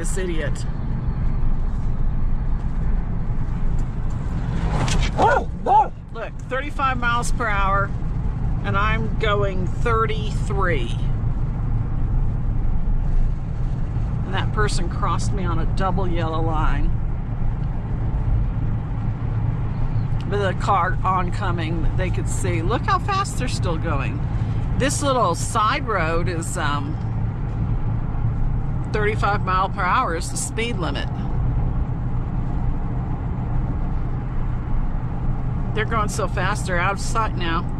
this idiot. Look, 35 miles per hour, and I'm going 33. And that person crossed me on a double yellow line. With a car oncoming, they could see. Look how fast they're still going. This little side road is um, 35 mile per hour is the speed limit. They're going so fast, they're out of sight now.